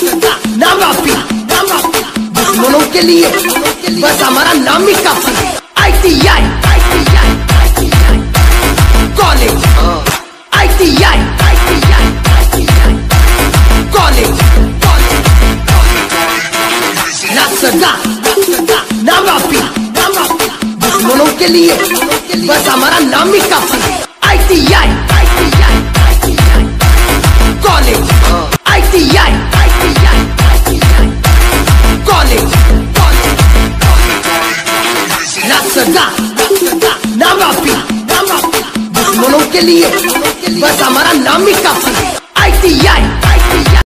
सजा, ना माफ़ी, ना माफ़ी. दुश्मनों के लिए बस हमारा नाम ही काफ़ी ITI, ITI, ITI. Calling, ITI, ITI, ITI. Calling, calling, ना सजा, ना माफ़ी, ना माफ़ी. दुश्मनों के लिए बस हमारा नाम ही काफ़ी ITI, ITI, सजा, नाम माफ़ी. दुश्मनों के लिए बस हमारा नाम ही काफ़ी ITI, ITI.